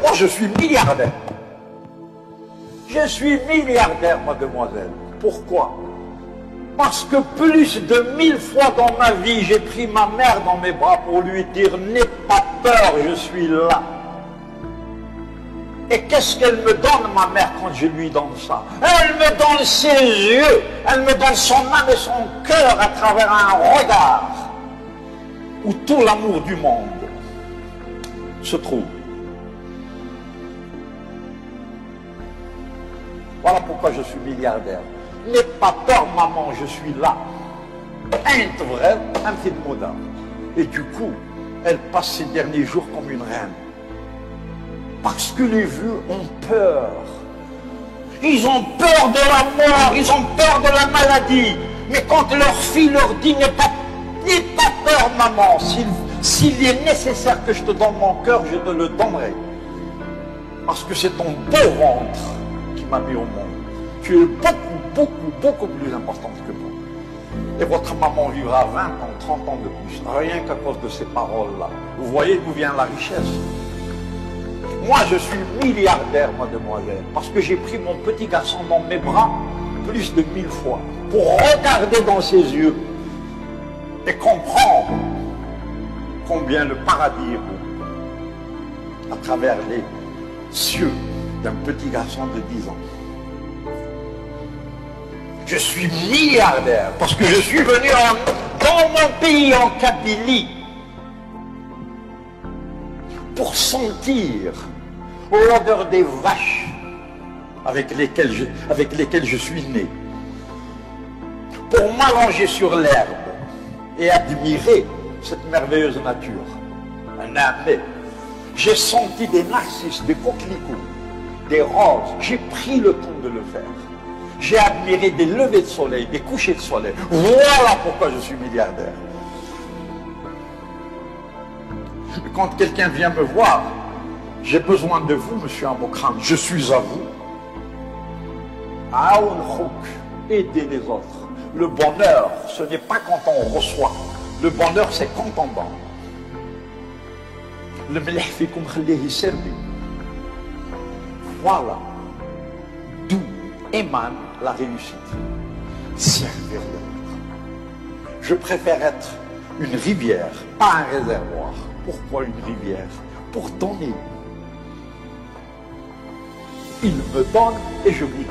Moi je suis milliardaire. Je suis milliardaire, mademoiselle. Pourquoi? Parce que plus de mille fois dans ma vie, j'ai pris ma mère dans mes bras pour lui dire N'aie pas peur, je suis là. Et qu'est-ce qu'elle me donne, ma mère, quand je lui donne ça? Elle me donne ses yeux, elle me donne son âme et son cœur à travers un regard où tout l'amour du monde se trouve. Voilà pourquoi je suis milliardaire. N'aie pas peur, maman, je suis là. Un vrai, un petit. Et du coup, elle passe ses derniers jours comme une reine. Parce que les vieux ont peur. Ils ont peur de la mort, ils ont peur de la maladie. Mais quand leur fille leur dit n'aie pas, pas peur, maman, s'il est nécessaire que je te donne mon cœur, je te le donnerai. Parce que c'est ton beau ventre qui m'a mis au monde. Tu es beaucoup, beaucoup, beaucoup plus importante que moi. Et votre maman vivra 20 ans, 30 ans de plus, rien qu'à cause de ces paroles-là. Vous voyez d'où vient la richesse moi, je suis milliardaire, mademoiselle, parce que j'ai pris mon petit garçon dans mes bras plus de mille fois pour regarder dans ses yeux et comprendre combien le paradis est beau à travers les cieux d'un petit garçon de 10 ans. Je suis milliardaire parce que je suis venu dans mon pays en Kabylie pour sentir l'odeur des vaches avec lesquelles, je, avec lesquelles je suis né, pour m'allonger sur l'herbe et admirer cette merveilleuse nature. Un. J'ai senti des narcisses, des coquelicots, des roses. J'ai pris le temps de le faire. J'ai admiré des levées de soleil, des couchers de soleil. Voilà pourquoi je suis milliardaire. Quand quelqu'un vient me voir, j'ai besoin de vous, monsieur Amokran. Je suis à vous. Aider les autres. Le bonheur, ce n'est pas quand on reçoit. Le bonheur, c'est quand on donne. Le Voilà d'où émane la réussite. Servir l'autre. Je préfère être une rivière, pas un réservoir. Pourquoi une rivière? Pour donner. Il me donne et je lui.